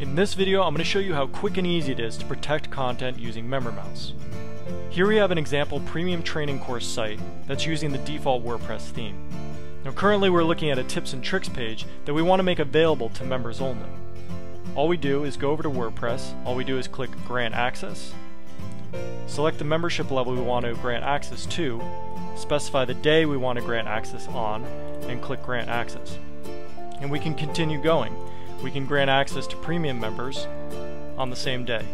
In this video, I'm going to show you how quick and easy it is to protect content using MemberMouse. Here we have an example premium training course site that's using the default WordPress theme. Now currently we're looking at a tips and tricks page that we want to make available to members only. All we do is go over to WordPress, all we do is click grant access, select the membership level we want to grant access to, specify the day we want to grant access on, and click grant access. And we can continue going. We can grant access to premium members on the same day.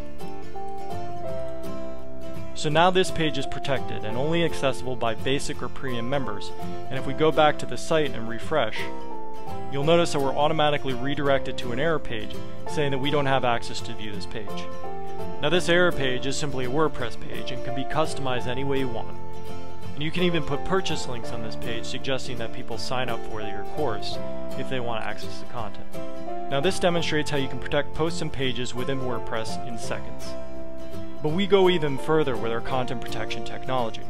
So now this page is protected and only accessible by basic or premium members, and if we go back to the site and refresh, you'll notice that we're automatically redirected to an error page saying that we don't have access to view this page. Now this error page is simply a WordPress page and can be customized any way you want. And you can even put purchase links on this page suggesting that people sign up for your course if they want to access the content. Now this demonstrates how you can protect posts and pages within WordPress in seconds. But we go even further with our content protection technology.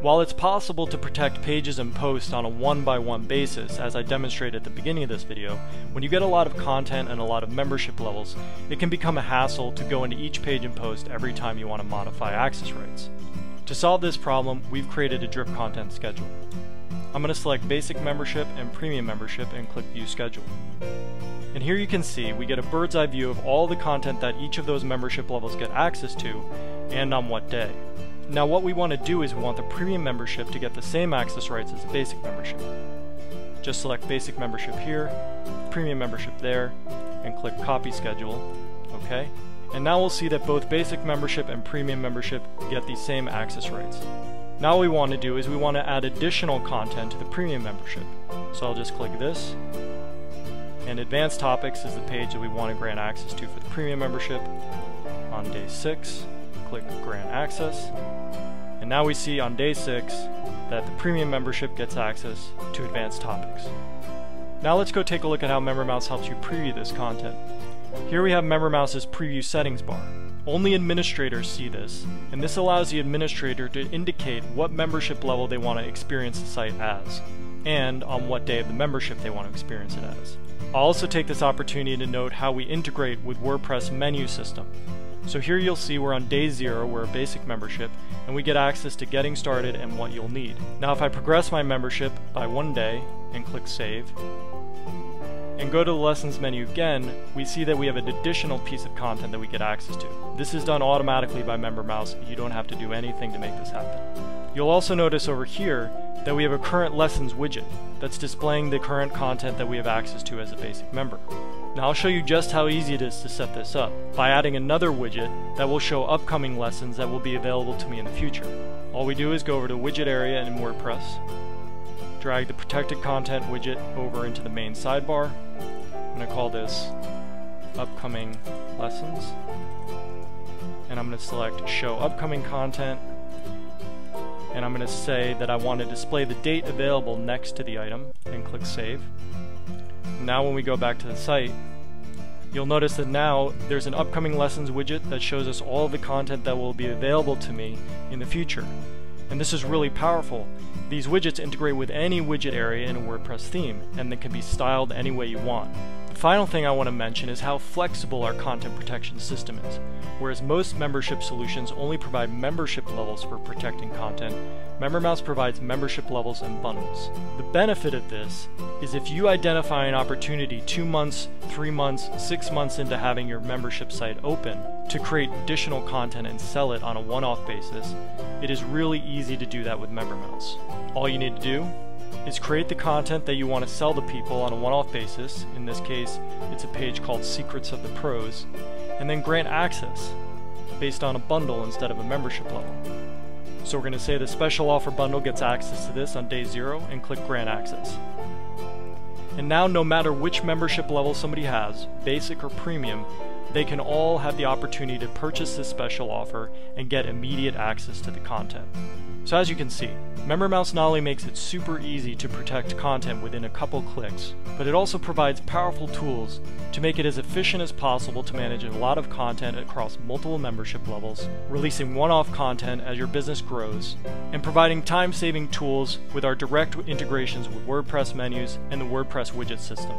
While it's possible to protect pages and posts on a one-by-one basis, as I demonstrated at the beginning of this video, when you get a lot of content and a lot of membership levels, it can become a hassle to go into each page and post every time you want to modify access rights. To solve this problem, we've created a drip content schedule. I'm going to select basic membership and premium membership and click view schedule. And here you can see we get a bird's eye view of all the content that each of those membership levels get access to and on what day. Now what we want to do is we want the premium membership to get the same access rights as the basic membership. Just select basic membership here, premium membership there, and click copy schedule, okay? And now we'll see that both basic membership and premium membership get the same access rights. Now what we want to do is we want to add additional content to the premium membership. So I'll just click this, and advanced topics is the page that we want to grant access to for the premium membership. On day 6, click grant access, and now we see on day 6 that the premium membership gets access to advanced topics. Now let's go take a look at how MemberMouse helps you preview this content. Here we have MemberMouse's preview settings bar. Only administrators see this, and this allows the administrator to indicate what membership level they want to experience the site as, and on what day of the membership they want to experience it as. I'll also take this opportunity to note how we integrate with WordPress menu system. So here you'll see we're on day zero, we're a basic membership, and we get access to getting started and what you'll need. Now if I progress my membership by one day and click save, and go to the lessons menu again, we see that we have an additional piece of content that we get access to. This is done automatically by MemberMouse, you don't have to do anything to make this happen. You'll also notice over here that we have a current lessons widget that's displaying the current content that we have access to as a basic member. Now I'll show you just how easy it is to set this up by adding another widget that will show upcoming lessons that will be available to me in the future. All we do is go over to widget area in WordPress, drag the protected content widget over into the main sidebar. I'm going to call this upcoming lessons and I'm going to select show upcoming content and I'm going to say that I want to display the date available next to the item and click save. Now when we go back to the site, you'll notice that now there's an upcoming lessons widget that shows us all the content that will be available to me in the future. And this is really powerful. These widgets integrate with any widget area in a WordPress theme, and they can be styled any way you want. The final thing I want to mention is how flexible our content protection system is. Whereas most membership solutions only provide membership levels for protecting content, MemberMouse provides membership levels and bundles. The benefit of this is if you identify an opportunity two months, three months, six months into having your membership site open to create additional content and sell it on a one-off basis, it is really easy to do that with MemberMouse. All you need to do is create the content that you want to sell to people on a one-off basis. In this case, it's a page called Secrets of the Pros, and then grant access based on a bundle instead of a membership level. So we're going to say the special offer bundle gets access to this on day zero and click grant access. And now no matter which membership level somebody has, basic or premium, they can all have the opportunity to purchase this special offer and get immediate access to the content. So as you can see, MemberMouse not only makes it super easy to protect content within a couple clicks, but it also provides powerful tools to make it as efficient as possible to manage a lot of content across multiple membership levels, releasing one-off content as your business grows, and providing time-saving tools with our direct integrations with WordPress menus and the WordPress widget system.